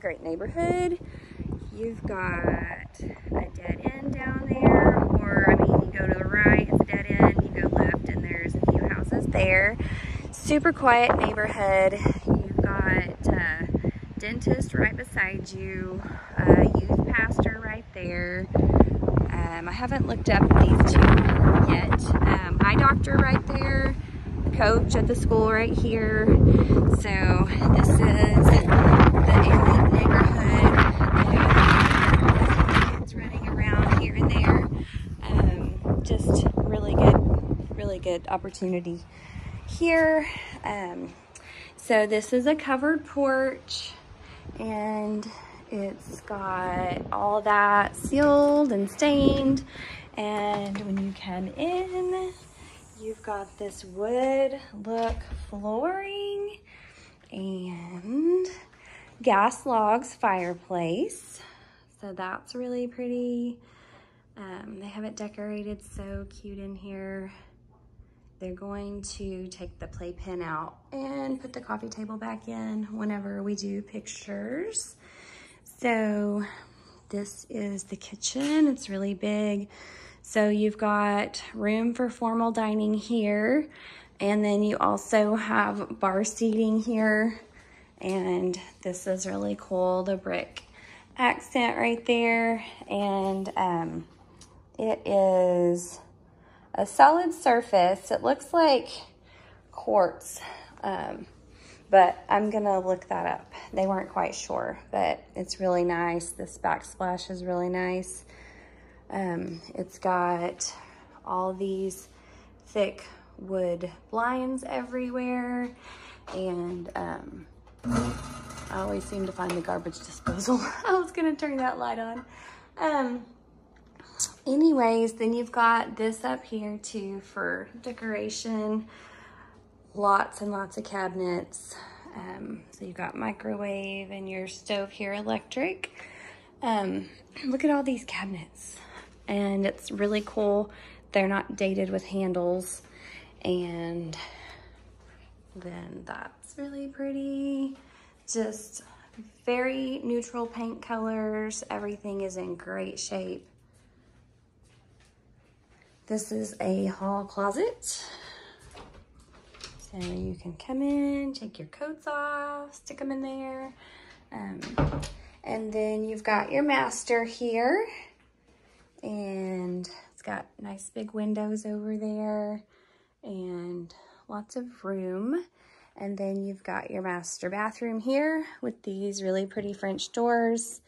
great neighborhood. You've got a dead end down there, or I mean, you go to the right, it's a dead end. You go left, and there's a few houses there. Super quiet neighborhood. You've got uh, dentist right beside you, uh, youth pastor right there. Um, I haven't looked up these two yet. Um, eye doctor right there, coach at the school right here. So this is Kids running around here and there. Um, just really good, really good opportunity here. Um, so this is a covered porch and it's got all that sealed and stained. And when you come in, you've got this wood look flooring and gas logs fireplace. So that's really pretty. Um, they have it decorated so cute in here. They're going to take the playpen out and put the coffee table back in whenever we do pictures. So this is the kitchen. It's really big. So you've got room for formal dining here. And then you also have bar seating here. And this is really cool, the brick accent right there. And um, it is a solid surface. It looks like quartz, um, but I'm gonna look that up. They weren't quite sure, but it's really nice. This backsplash is really nice. Um, it's got all these thick wood blinds everywhere, and um, I always seem to find the garbage disposal. I was gonna turn that light on. Um, anyways, then you've got this up here too for decoration. Lots and lots of cabinets. Um, so you've got microwave and your stove here electric. Um, look at all these cabinets. And it's really cool. They're not dated with handles. And then that's really pretty. Just very neutral paint colors. Everything is in great shape. This is a hall closet. So you can come in, take your coats off, stick them in there. Um, and then you've got your master here. And it's got nice big windows over there and lots of room. And then you've got your master bathroom here with these really pretty French doors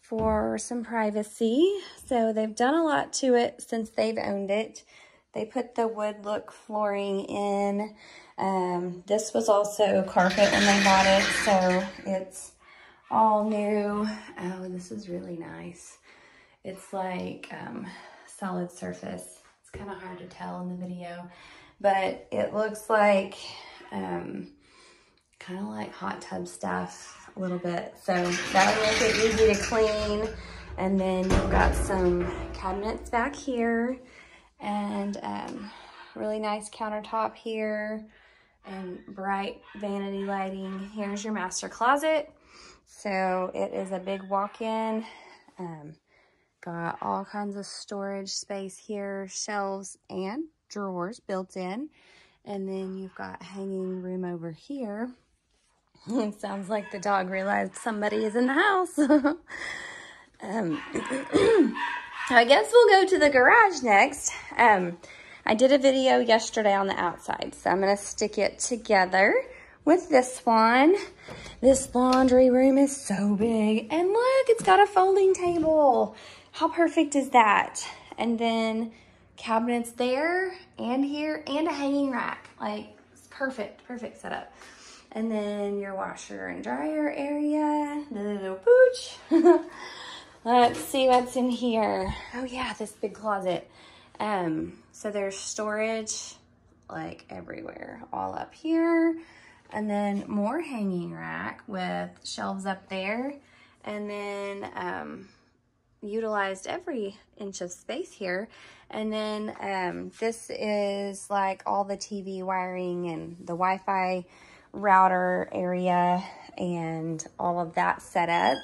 for some privacy. So they've done a lot to it since they've owned it. They put the wood look flooring in. Um, this was also carpet when they bought it, so it's all new. Oh, this is really nice. It's like um, solid surface. It's kind of hard to tell in the video, but it looks like um, kind of like hot tub stuff a little bit. So that would make it easy to clean. And then you've got some cabinets back here and um, really nice countertop here and bright vanity lighting. Here's your master closet. So it is a big walk-in. Um, got all kinds of storage space here, shelves and drawers built in. And then you've got hanging room over here it sounds like the dog realized somebody is in the house. um, I guess we'll go to the garage next. Um, I did a video yesterday on the outside, so I'm going to stick it together with this one. This laundry room is so big. And look, it's got a folding table. How perfect is that? And then cabinets there and here and a hanging rack. Like, perfect, perfect setup. And then your washer and dryer area, the little pooch. Let's see what's in here. Oh yeah, this big closet. Um, so there's storage like everywhere, all up here. And then more hanging rack with shelves up there. And then um, utilized every inch of space here. And then um, this is like all the TV wiring and the Wi-Fi router area and all of that set up.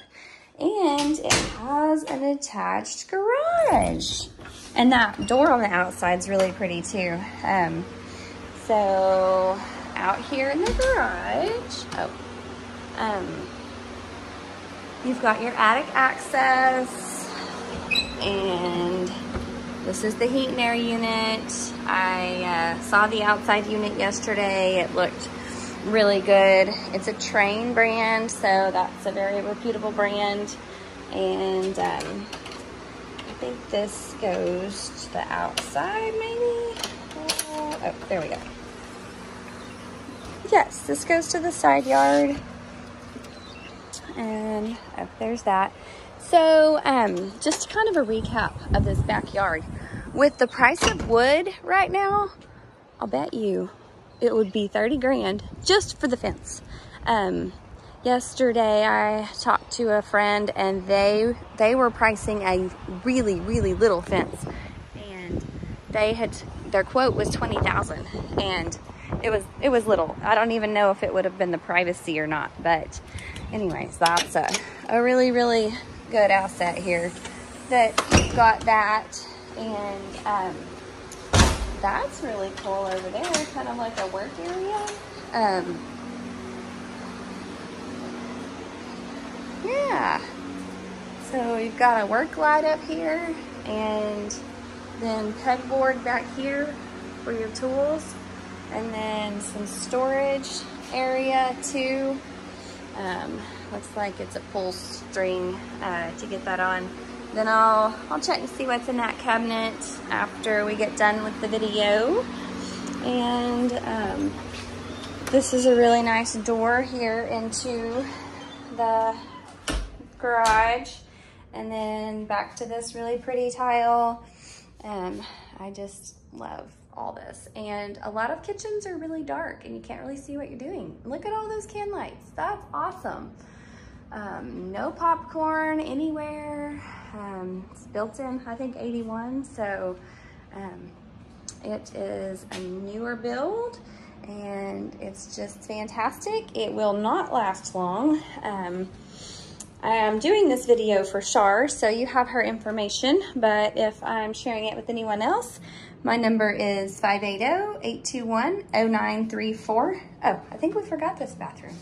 And it has an attached garage. And that door on the outside is really pretty too. Um, so out here in the garage, oh, um, you've got your attic access and this is the heat and air unit. I uh, saw the outside unit yesterday. It looked really good. It's a Trane brand, so that's a very reputable brand. And um, I think this goes to the outside, maybe? Uh, oh, there we go. Yes, this goes to the side yard. And oh, there's that. So, um, just kind of a recap of this backyard. With the price of wood right now, I'll bet you it would be 30 grand just for the fence. Um, yesterday I talked to a friend and they they were pricing a really really little fence and they had their quote was 20,000 and it was it was little. I don't even know if it would have been the privacy or not, but anyways, that's a, a really really good asset here that you've got that and um, that's really cool over there, kind of like a work area. Um, yeah. So you've got a work light up here and then pegboard back here for your tools and then some storage area too. Um, looks like it's a pull string uh, to get that on. Then I'll, I'll check and see what's in that cabinet after we get done with the video. And um, this is a really nice door here into the garage. And then back to this really pretty tile. Um, I just love all this. And a lot of kitchens are really dark and you can't really see what you're doing. Look at all those can lights. That's awesome. Um, no popcorn anywhere. Um, it's built in, I think, 81. So um, it is a newer build and it's just fantastic. It will not last long. Um, I am doing this video for Shar, so you have her information, but if I'm sharing it with anyone else, my number is 580-821-0934. Oh, I think we forgot this bathroom.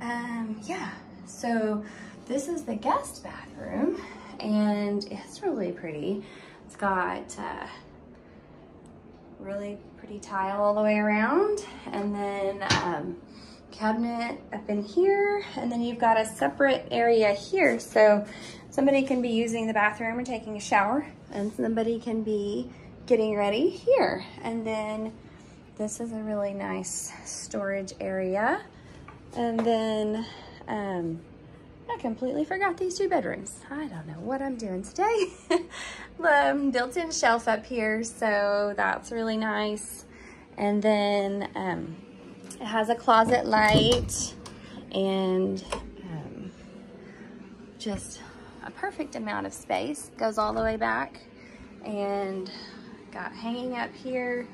Um, yeah, so this is the guest bathroom and it's really pretty. It's got uh, really pretty tile all the way around and then um, cabinet up in here and then you've got a separate area here. So somebody can be using the bathroom or taking a shower and somebody can be getting ready here. And then this is a really nice storage area. And then um, I completely forgot these two bedrooms. I don't know what I'm doing today. um, built-in shelf up here, so that's really nice. And then um, it has a closet light and um, just a perfect amount of space. Goes all the way back and got hanging up here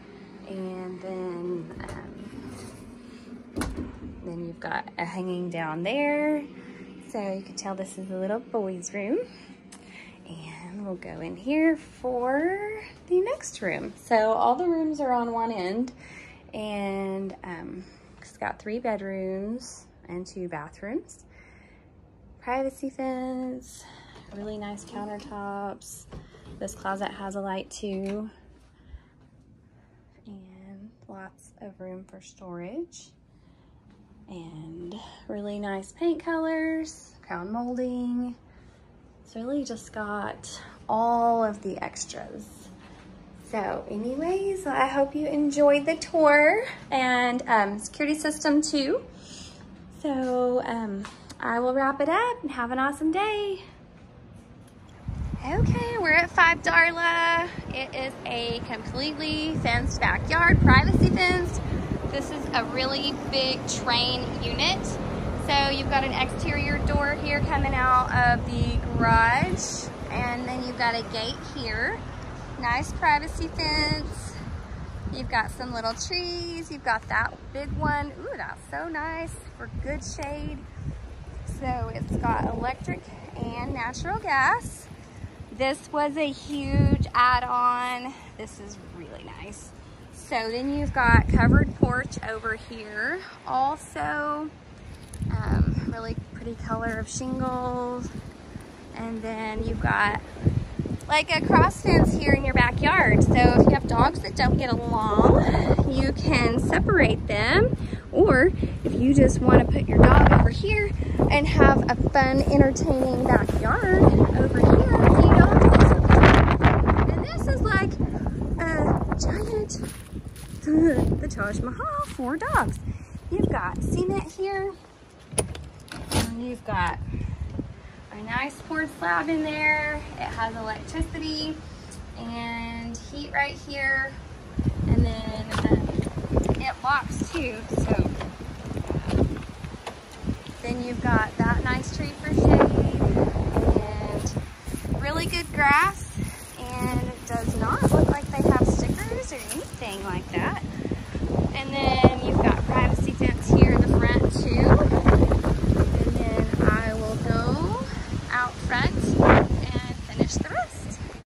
and then um, then you've got a hanging down there so you can tell this is a little boy's room. And we'll go in here for the next room. So all the rooms are on one end and um, it's got three bedrooms and two bathrooms. Privacy fence, really nice countertops. This closet has a light too. And lots of room for storage and really nice paint colors, crown molding. It's really just got all of the extras. So anyways, I hope you enjoyed the tour and um, security system too. So um, I will wrap it up and have an awesome day. Okay, we're at Five Darla. It is a completely fenced backyard, privacy fenced. This is a really big Trane unit. So you've got an exterior door here coming out of the garage. And then you've got a gate here. Nice privacy fence. You've got some little trees. You've got that big one. Ooh, that's so nice for good shade. So it's got electric and natural gas. This was a huge add-on. This is really nice. So then you've got covered porch over here. Also, um, really pretty color of shingles. And then you've got like a cross fence here in your backyard. So if you have dogs that don't get along, you can separate them. Or if you just want to put your dog over here and have a fun, entertaining backyard over here, you don't And this is like the Taj Mahal for dogs. You've got cement here, and you've got a nice poured slab in there. It has electricity and heat right here. And then um, it locks too, so. Then you've got that nice tree for shade and really good grass.